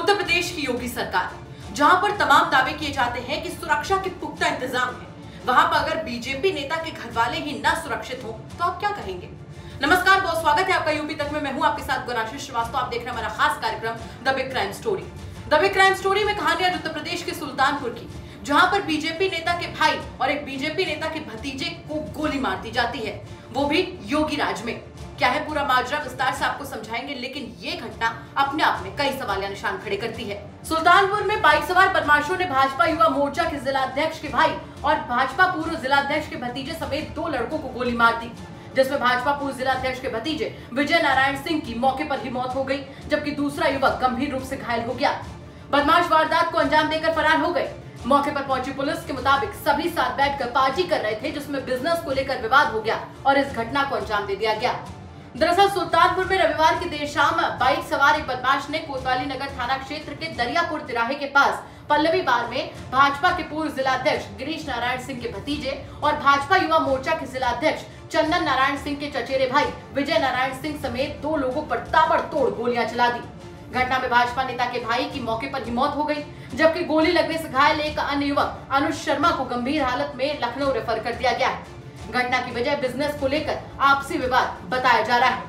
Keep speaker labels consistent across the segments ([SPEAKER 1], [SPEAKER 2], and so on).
[SPEAKER 1] उत्तर प्रदेश की योगी सरकार। जहाँ पर तमाम दावे किए जाते हैं कि सुरक्षा के पुख्ता इंतज़ाम है, वहाँ पर अगर बीजेपी नेता के घर वाले ही ना सुरक्षित हो तो आप क्या कहेंगे? नमस्कार, बहुत स्वागत है आपका यूपी तक में। मैं हूँ आपके साथ गुनाशीष श्रीवास्तव। आप देख रहे हैं हमारा खास कार्यक्रम the big crime story the big crime story में कहानी आज उत्तर प्रदेश के सुल्तानपुर की। जहाँ पर बीजेपी नेता के भाई और एक बीजेपी नेता के भतीजे को गोली मार दी जाती है। वो भी योगी राज में। क्या है पूरा माजरा? विस्तार से आपको समझाएँगे, लेकिन ये घटना अपने आप में कई सवाल निशान खड़े करती है। सुल्तानपुर में बाइक सवार बदमाशों ने भाजपा युवा मोर्चा के जिलाध्यक्ष के भाई और भाजपा पूर्व जिलाध्यक्ष के भतीजे समेत दो लड़कों को गोली मार दी, जिसमें भाजपा पूर्व जिलाध्यक्ष के भतीजे विजय नारायण सिंह की मौके पर ही मौत हो गई, जबकि दूसरा युवक गंभीर रूप से घायल हो गया। बदमाश वारदात को अंजाम देकर फरार हो गए। मौके पर पहुँची पुलिस के मुताबिक सभी साथ बैठकर पार्टी कर रहे थे, जिसमें बिज़नेस को लेकर विवाद हो गया और इस घटना को अंजाम दे दिया गया। दरअसल सुल्तानपुर में रविवार की देर शाम बाइक सवार एक बदमाश ने कोतवाली नगर थाना क्षेत्र के दरियापुर तिराहे के पास पल्लवी बार में भाजपा के पूर्व जिलाध्यक्ष गिरीश नारायण सिंह के भतीजे और भाजपा युवा मोर्चा के जिलाध्यक्ष चंदन नारायण सिंह के चचेरे भाई विजय नारायण सिंह समेत दो लोगों पर ताबड़तोड़ गोलियाँ चला दी। घटना में भाजपा नेता के भाई की मौके पर ही मौत हो गई, जबकि गोली लगने से घायल एक अन्य युवक, अनुज शर्मा, को गंभीर हालत में लखनऊ रेफर कर दिया गया है। घटना की वजह बिज़नेस को लेकर आपसी विवाद बताया जा रहा है।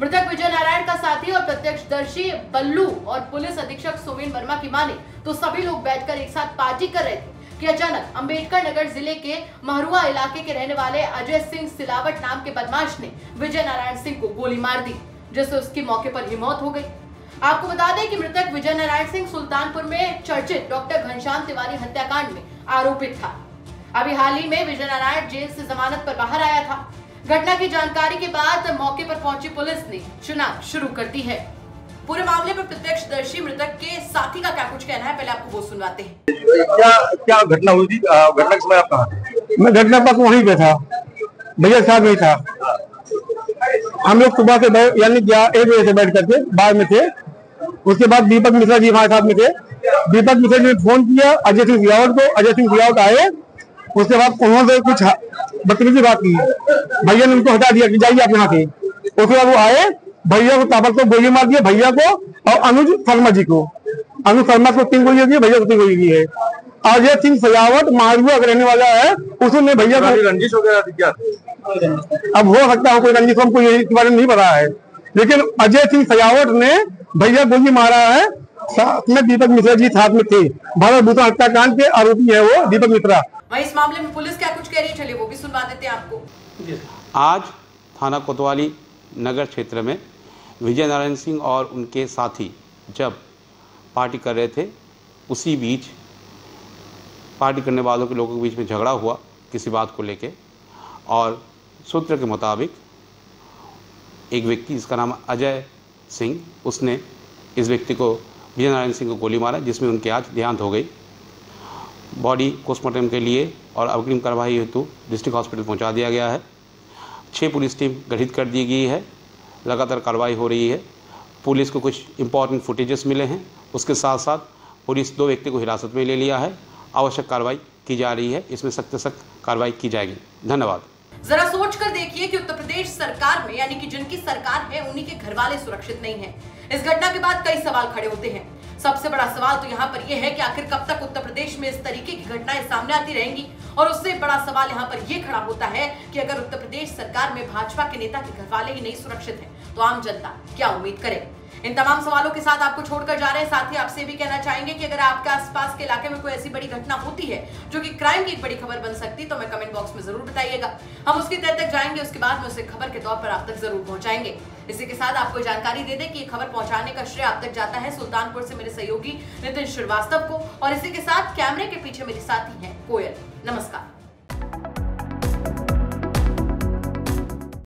[SPEAKER 1] मृतक विजय नारायण का साथी और प्रत्यक्षदर्शी बल्लू और पुलिस अधीक्षक सोमेन वर्मा की माने तो सभी लोग बैठकर एक साथ पार्टी कर रहे थे कि अचानक अंबेडकर नगर ज़िले के महरुआ इलाके के रहने वाले अजय सिंह सिलावट नाम के बदमाश ने विजय नारायण सिंह को गोली मार दी, जिससे उसकी मौके पर ही मौत हो गई। आपको बता दें कि मृतक विजय नारायण सिंह सुल्तानपुर में चर्चित डॉक्टर घनश्याम तिवारी हत्याकांड में आरोपित था। अभी हाल ही में विजय नारायण जेल से जमानत पर बाहर आया था। घटना की जानकारी के बाद मौके पर पहुँची पुलिस ने चुनाव शुरू कर दी है। पूरे मामले पर प्रत्यक्षदर्शी मृतक के साथी का क्या कुछ कहना है पहले आपको वो सुनवाते हैं।
[SPEAKER 2] क्या क्या घटना हुई थी? घटना के समय आप कहाँ?
[SPEAKER 3] मैं घटना पर वहीं पे था। भैया साहब नहीं था। हम लोग सुबह से बैठ यानी एक बजे से बैठ करके बाहर में थे। उसके बाद दीपक मिश्रा जी हमारे साथ में थे। दीपक मिश्रा जी ने फ़ोन किया अजय सिंह सियावट को अजय सिंह सियावट आए। उसके बाद उन्होंने कुछ बदतमीजी बात की। भैया ने उनको हटा दिया कि जाइए आप यहाँ से। उसके बाद वो आए भैया को ताबड़ को गोली मार दिया भैया को और अनुज शर्मा जी को। अनुज शर्मा को तीन गोली दी भैया को तीन गोली दी है। अजय सिंह सजावट मारुआ का रहने वाला है। उसने भैया को
[SPEAKER 2] रंजिश वगैरह
[SPEAKER 3] अब हो सकता है कोई रंजित हमको इसके बारे में नहीं पता है। लेकिन अजय सिंह सजावट ने भैया गोली मारा है। साथ में दीपक मिश्रा जी साथ में थे। भारत भूषण हत्याकांड के आरोपी है वो दीपक मिश्रा।
[SPEAKER 1] वहीं इस मामले में पुलिस क्या कुछ कह रही है? चलिए वो भी सुनवा देते हैं आपको।
[SPEAKER 4] आज थाना कोतवाली नगर क्षेत्र में विजय नारायण सिंह और उनके साथी जब पार्टी कर रहे थे उसी बीच पार्टी करने वालों के लोगों के बीच में झगड़ा हुआ किसी बात को लेके। और सूत्र के मुताबिक एक व्यक्ति जिसका नाम अजय सिंह, उसने इस व्यक्ति को विजय नारायण सिंह को गोली मारा, जिसमें उनकी आज देहांत हो गई। बॉडी पोस्टमार्टम के लिए और अग्रिम कार्रवाई हेतु डिस्ट्रिक्ट हॉस्पिटल पहुँचा दिया गया है। छः पुलिस टीम गठित कर दी गई है। लगातार कार्रवाई हो रही है। पुलिस को कुछ इंपॉर्टेंट फुटेजेस मिले हैं। उसके साथ साथ पुलिस दो व्यक्ति को हिरासत में ले लिया है। आवश्यक कार्रवाई की जा रही है। इसमें सख्त सख्त कार्रवाई की जाएगी। धन्यवाद।
[SPEAKER 1] जरा सोच कर देखिए कि उत्तर प्रदेश सरकार में, यानी कि जिनकी सरकार है, उन्हीं के घर वाले सुरक्षित नहीं है। इस घटना के बाद कई सवाल खड़े होते हैं। सबसे बड़ा सवाल तो यहाँ पर यह है कि आखिर कब तक उत्तर प्रदेश में इस तरीके की घटनाएँ सामने आती रहेंगी? और उससे बड़ा सवाल यहाँ पर यह खड़ा होता है कि अगर उत्तर प्रदेश सरकार में भाजपा के नेता के घर वाले ही नहीं सुरक्षित हैं तो आम जनता क्या उम्मीद करे इन तमाम सवालों के साथ आपको छोड़कर जा रहे हैं। साथ ही आपसे भी कहना चाहेंगे कि अगर आपके आसपास के इलाके में कोई ऐसी बड़ी घटना होती है, जो कि क्राइम की एक बड़ी खबर बन सकती तो मैं कमेंट बॉक्स में ज़रूर बताइएगा। हम उसकी तय तक जाएँगे, उसके बाद में उसे खबर के तौर पर आप तक ज़रूर पहुंचाएँगे। इसी के साथ आपको जानकारी दे दें कि खबर पहुँचाने का श्रेय आप तक जाता है सुल्तानपुर से मेरे सहयोगी नितिन श्रीवास्तव को, और इसी के साथ कैमरे के पीछे मेरे साथी है कोयल। नमस्कार।